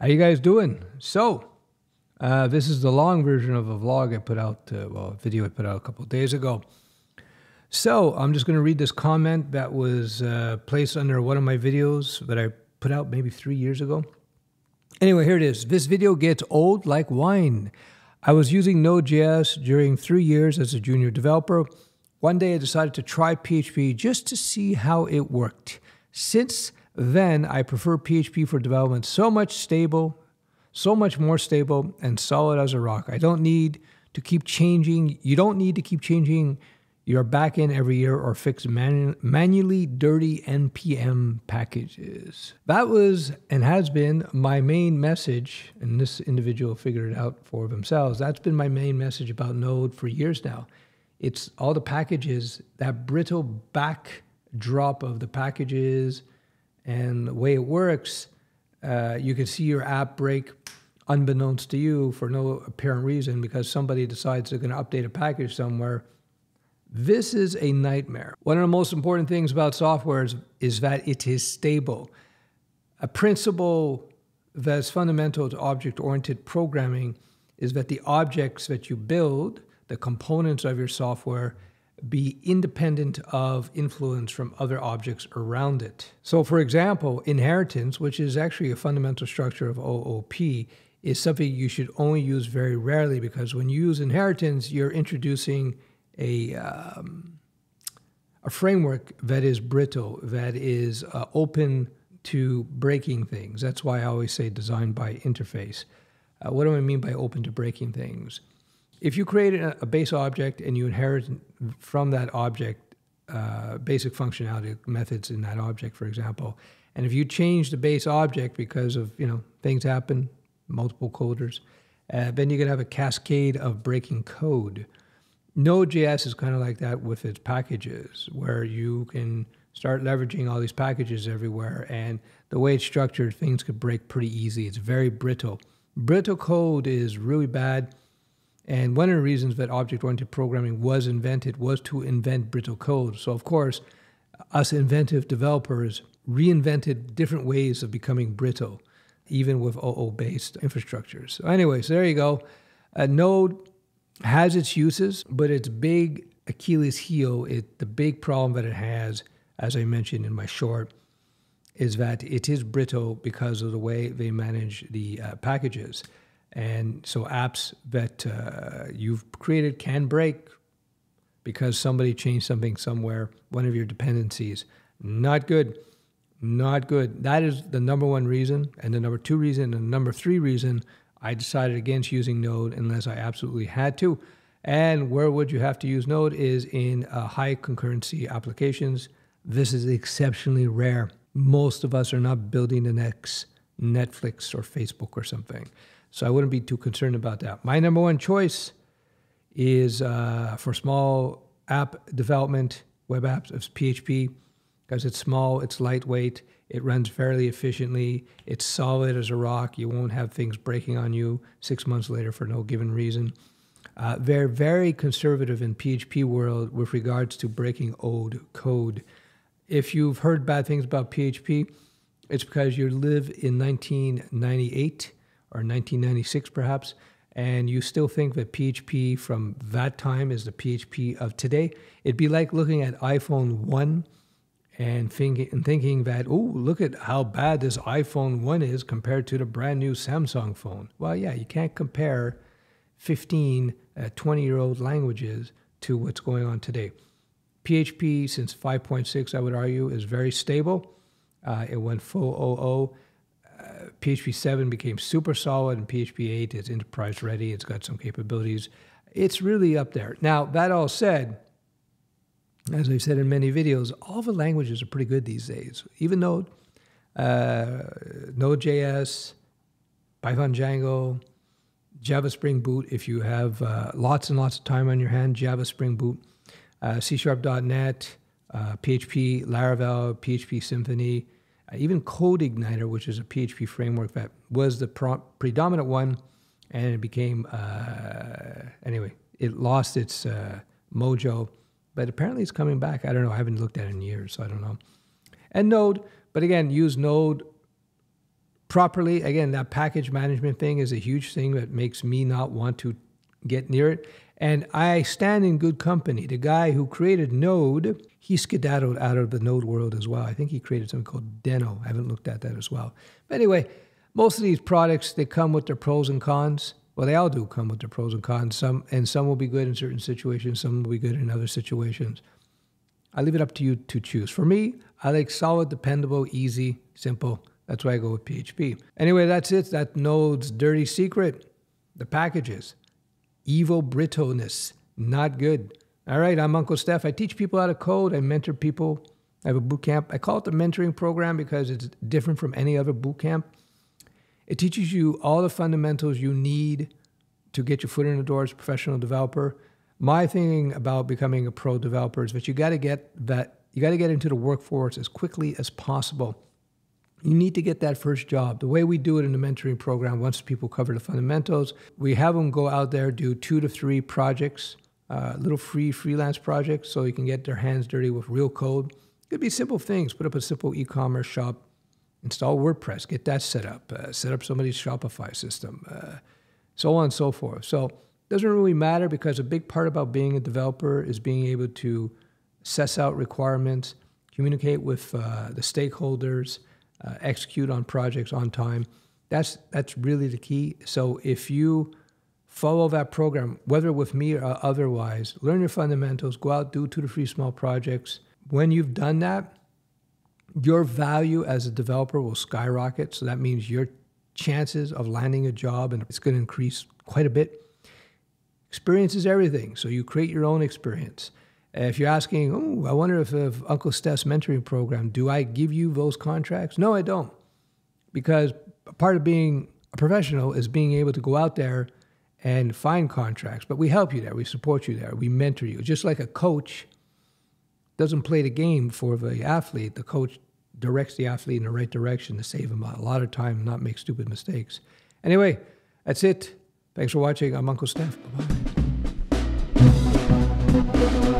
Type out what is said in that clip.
How you guys doing? So, uh, this is the long version of a vlog I put out, uh, well, a video I put out a couple days ago. So, I'm just going to read this comment that was uh, placed under one of my videos that I put out maybe three years ago. Anyway, here it is. This video gets old like wine. I was using Node.js during three years as a junior developer. One day I decided to try PHP just to see how it worked. Since then, I prefer PHP for development. So much stable, so much more stable and solid as a rock. I don't need to keep changing. You don't need to keep changing your backend every year or fix manu- manually dirty npm packages. That was and has been my main message, and this individual figured it out for themselves. That's been my main message about Node for years now. It's all the packages, that brittle backdrop of the packages and the way it works. Uh, you can see your app break unbeknownst to you for no apparent reason because somebody decides they're going to update a package somewhere this is a nightmare. One of the most important things about software is, is that it is stable. A principle that's fundamental to object oriented programming is that the objects that you build, the components of your software, be independent of influence from other objects around it. So, for example, inheritance, which is actually a fundamental structure of OOP, is something you should only use very rarely because when you use inheritance, you're introducing a um, a framework that is brittle, that is uh, open to breaking things. That's why I always say design by interface. Uh, what do I mean by open to breaking things? If you create a, base object and you inherit from that object uh, basic functionality methods in that object, for example, and if you change the base object because of you know things happen, multiple coders, uh, then you can have a cascade of breaking code. Node.js is kind of like that with its packages, where you can start leveraging all these packages everywhere. And the way it's structured, things could break pretty easy. It's very brittle. Brittle code is really bad. And one of the reasons that object oriented programming was invented was to invent brittle code. So, of course, us inventive developers reinvented different ways of becoming brittle, even with OO based infrastructures. So, anyways, there you go. A Node has its uses, but its big Achilles heel, it, the big problem that it has, as I mentioned in my short, is that it is brittle because of the way they manage the uh, packages. And so apps that uh, you've created can break because somebody changed something somewhere, one of your dependencies. Not good. Not good. That is the number one reason. And the number two reason, and the number three reason I decided against using Node unless I absolutely had to. And where would you have to use Node is in uh, high concurrency applications. This is exceptionally rare. Most of us are not building the next Netflix or Facebook or something. So I wouldn't be too concerned about that. My number one choice is uh, for small app development, web apps, is PHP because it's small, it's lightweight, it runs fairly efficiently. It's solid as a rock. You won't have things breaking on you six months later for no given reason. Uh, they're very conservative in PHP world with regards to breaking old code. If you've heard bad things about PHP, it's because you live in 1998 or 1996 perhaps, and you still think that PHP from that time is the PHP of today, it'd be like looking at iPhone 1 and thinking, and thinking that, oh, look at how bad this iPhone 1 is compared to the brand new Samsung phone. Well, yeah, you can't compare 15, uh, 20-year-old languages to what's going on today. PHP since 5.6, I would argue, is very stable. Uh, it went full OO. PHP 7 became super solid, and PHP 8 is enterprise ready. It's got some capabilities. It's really up there. Now, that all said, as I've said in many videos, all the languages are pretty good these days. Even Node, uh, Node.js, Python Django, Java Spring Boot, if you have uh, lots and lots of time on your hand, Java Spring Boot, uh, C Sharp.net, uh, PHP Laravel, PHP Symfony, uh, even CodeIgniter, which is a PHP framework that was the predominant one, and it became, uh, anyway, it lost its uh, mojo but apparently it's coming back. I don't know. I haven't looked at it in years, so I don't know. And Node, but again, use Node properly, again, that package management thing is a huge thing that makes me not want to get near it. And I stand in good company. The guy who created Node, he skedaddled out of the Node world as well. I think he created something called Deno. I haven't looked at that as well. But anyway, most of these products they come with their pros and cons. Well, they all do come with their pros and cons. Some and some will be good in certain situations. Some will be good in other situations. I leave it up to you to choose. For me, I like solid, dependable, easy, simple. That's why I go with PHP. Anyway, that's it. That Node's dirty secret. The packages. Evil brittleness. Not good. All right, I'm Uncle Stef. I teach people how to code. I mentor people. I have a boot camp. I call it the mentoring program because it's different from any other boot camp. It teaches you all the fundamentals you need to get your foot in the door as a professional developer. My thing about becoming a pro developer is that you got to get that you got to get into the workforce as quickly as possible. You need to get that first job. The way we do it in the mentoring program, once people cover the fundamentals, we have them go out there, do two to three projects, uh, little free freelance projects, so you can get their hands dirty with real code. It could be simple things. Put up a simple e commerce shop, install WordPress, get that set up, uh, set up somebody's Shopify system, uh, so on and so forth. So it doesn't really matter because a big part about being a developer is being able to assess out requirements, communicate with uh, the stakeholders, uh, execute on projects on time. That's that's really the key. So if you follow that program, whether with me or otherwise, learn your fundamentals, go out, do two to three small projects. When you've done that, your value as a developer will skyrocket. So that means your chances of landing a job and it's going to increase quite a bit. Experience is everything. So you create your own experience. If you're asking, oh, I wonder if, if Uncle Stef's mentoring program, do I give you those contracts? No, I don't. Because part of being a professional is being able to go out there and find contracts. But we help you there. We support you there. We mentor you. Just like a coach doesn't play the game for the athlete. The coach directs the athlete in the right direction to save him a lot of time and not make stupid mistakes. Anyway, that's it. Thanks for watching. I'm Uncle Stef. Bye bye.